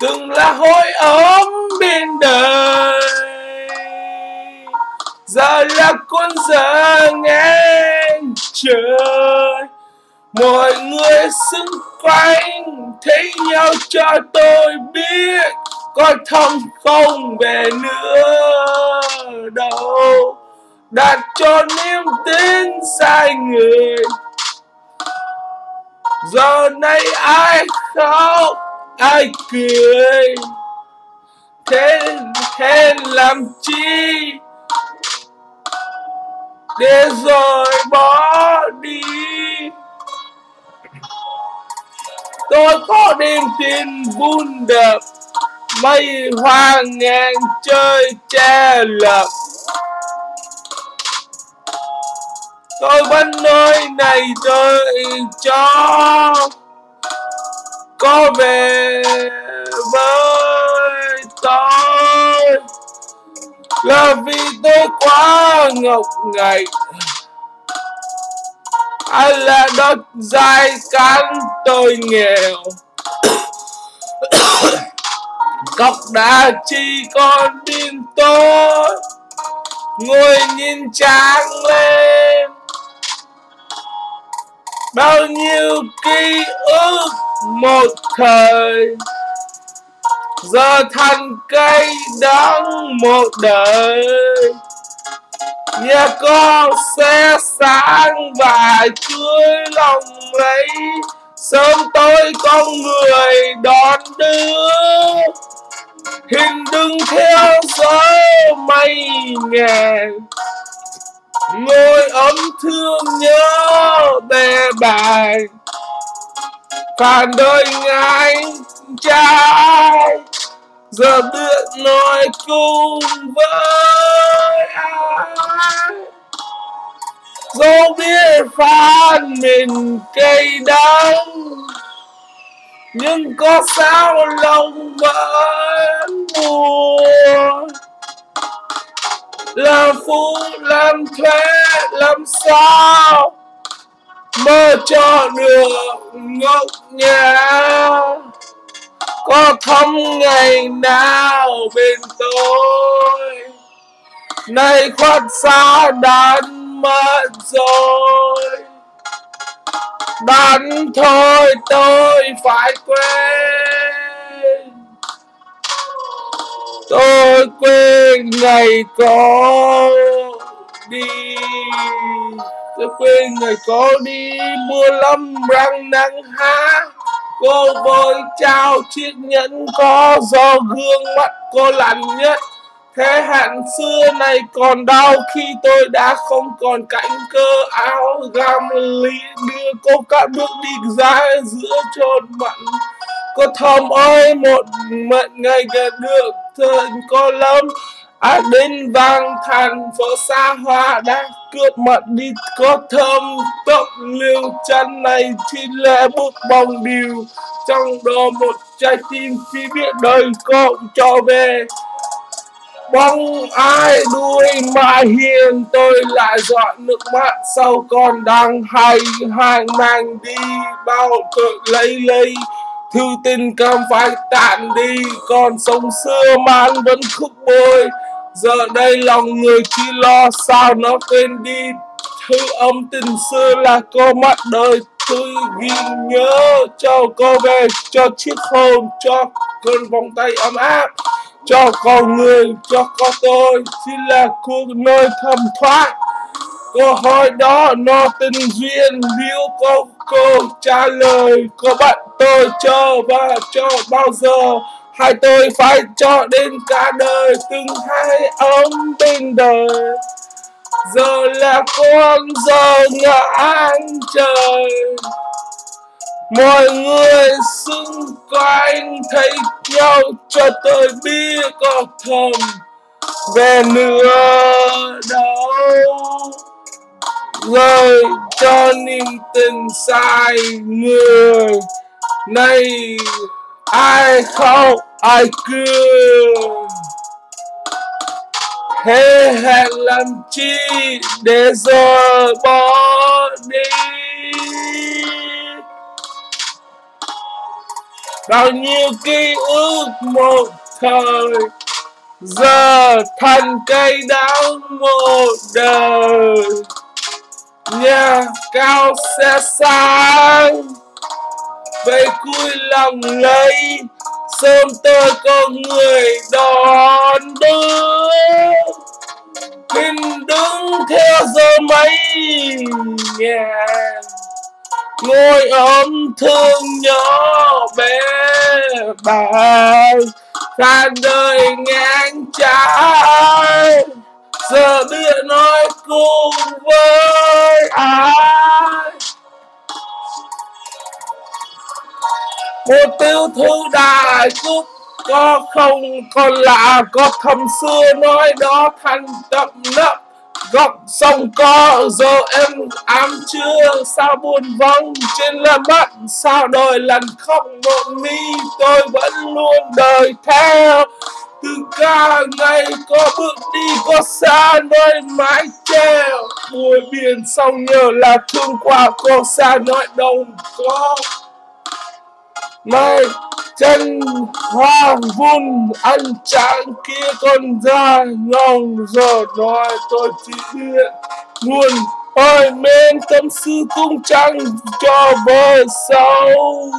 từng là hối ấm bên đời. Giờ là con giờ ngang trời. Mọi người xung quanh thấy nhau cho tôi biết có thông không về nữa đâu. Đặt cho niềm tin sai người. Giờ này ai khóc? Ai cười? Thế thế làm chi? Để rồi bỏ đi. Tôi có niềm tin vun đập, mây hoa ngàn chơi che lập tôi vẫn nơi này đợi cho có về với tôi là vì tôi quá ngọc ngạch hay là đất dài cắn tôi nghèo. Cọc đã chỉ còn tim tôi. Ngồi nhìn trăng lên. Bao nhiêu ký ức một thời, giờ thành cây đắng một đời. Nhà con sẽ sáng và chuối lòng lấy sớm tối con người đón đưa. Hình đứng theo gió mây ngàn ngồi ấm thương nhớ bè bài cả đời ngài trai, giờ biết nói cùng với ai. Dẫu biết phán mình cây đắng, nhưng có sao lòng vẫn buồn. Làm phụ làm thuê, làm sao mơ cho được ngốc nhà có thăm ngày nào bên tôi? Nay khoát xa đàn mất rồi. Đàn thôi tôi phải quên. Tôi quên ngày có đi tôi quên người có đi mưa lâm răng nắng há. Cô vội trao chiếc nhẫn có do gương mắt cô lạnh nhất. Thế hạn xưa này còn đau khi tôi đã không còn cánh cơ áo gam lý đưa cô các bước đi ra giữa chôn mặn. Cô thầm ơi, một mệnh ngày gần được thời có lắm ai đến vang thành phố xa hoa đã cướp mặt đi có thơm tóc liêu chân này thì lệ bước bồng điều trong đó một trái tim khi biết đời cậu cho về. Bóng ai đuôi mà hiền, tôi lại dọn nước mắt sau con đang hay hàng mang. Đi bao tội lấy lấy, thư tình cảm phải tàn đi. Còn sông xưa man vẫn khúc bôi giờ đây lòng người chỉ lo sao nó quên đi. Thư âm tình xưa là cô mắt đời tôi ghi nhớ cho cô về, cho chiếc hôn cho cơn vòng tay ấm áp, cho con người, cho con tôi. Chỉ là cuộc nơi thầm thoát. Câu hỏi đó, nó tình duyên nếu có cô trả lời. Có bạn tôi cho và cho bao giờ? Hai tôi phải cho đến cả đời từng hai ấm bên đời giờ là con, giờ ngã trời mọi người xung quanh thấy nhau cho tôi biết có thầm về nữa đâu rồi cho niềm tình sai người nay ai call, ai kill. thế hẹn làm chi để giờ bỏ đi? Bao nhiêu ký ức một thời giờ thành cây đắng một đời. Nhà cao sẽ sáng về cúi lòng lấy, sớm tôi có người đón đưa mình đứng theo giờ mấy nhà ngồi ôm thương nhỏ bé bà cả đời ngang trái, giờ biết nói cùng với ai? Một tiêu thu đại cúc có không, còn lạ, có thầm xưa nói đó thành đậm nấp góc sông có giờ em ám chưa, sao buồn vắng trên là mắt sao đời lần khóc một mi, tôi vẫn luôn đời theo. Từ ca ngày có bước đi, có xa nơi mái treo buổi biển sông nhờ là thương qua, có xa nơi đồng có nay, chân hoa vun ăn tráng kia con ra lòng giờ nói tôi chỉ biết luôn ôi men tâm sư tung trăng cho bờ sâu